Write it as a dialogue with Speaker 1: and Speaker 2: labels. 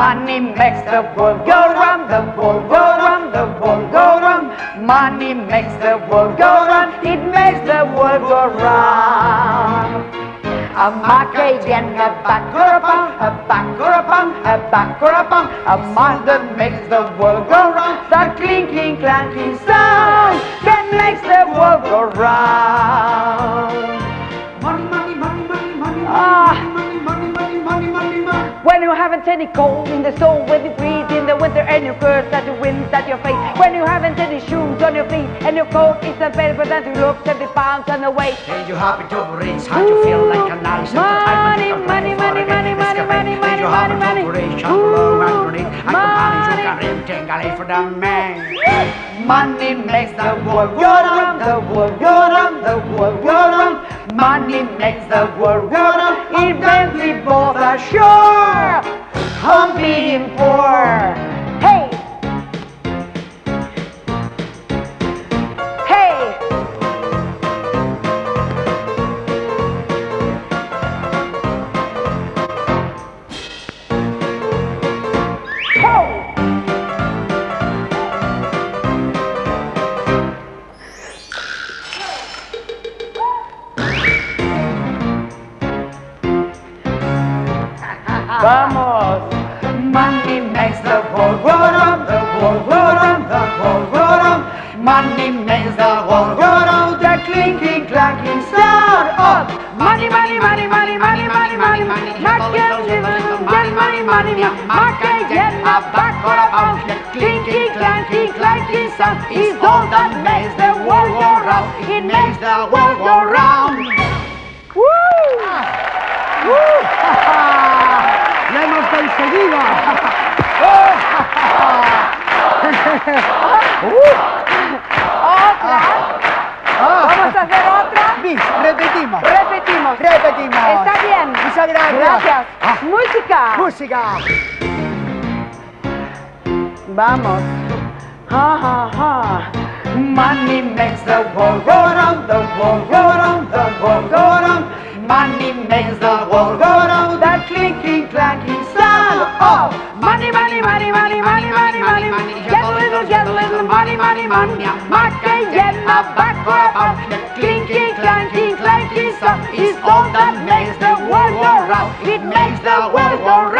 Speaker 1: makes the world go round, the world go round, the world go round. Money makes the world go round, it makes the world go round. A mark again, a back or a pound, a back or a pound, a back or a pound. A mark that makes the world go round, the clinking, clanking sound that makes the world go round.
Speaker 2: Money, money, money, money, money,
Speaker 1: Ah. When you haven't any cold in the soul, when you breathe in the winter and you curse at the winds at your face, when you haven't any shoes on your feet and your coat isn't better than to look 70 pounds on the weight.
Speaker 2: Hey, you happy to reach how you feel like a nice
Speaker 1: Money, money, money, money, money, money, money, money, money.
Speaker 2: below and underneath. And companies who
Speaker 1: Money.
Speaker 2: can rim tingle for the man.
Speaker 1: Money makes the world go round, the world go round, the world go round. Money makes the world go round, Eventually, both are sure. I'm being poor. Vamos. Money makes the world go round, the world go round, the world go round. Money makes the world go round. The clinking, clanking sound of money, money, money, money, money, money, money, money. Macken, money, money, money, Macken, gärna back or out. The clinking, clanking, clanking sound is all that makes the world go round. It makes the world go round. Otra. Vamos a hacer otra.
Speaker 2: Bis, repetimos.
Speaker 1: Repetimos.
Speaker 2: Repetimos.
Speaker 1: Está bien.
Speaker 2: Muchas gracias.
Speaker 1: Gracias.
Speaker 2: Ah.
Speaker 1: Música.
Speaker 2: Música.
Speaker 1: Vamos. Ha ha ha. Money makes the world go round, the world of money, money, money, money, money, money, money. Get a little, get a little money, money, money. Macka gärna back or about. The clinking, clanking, clanking sound is all that makes the world go round. It makes the world go round.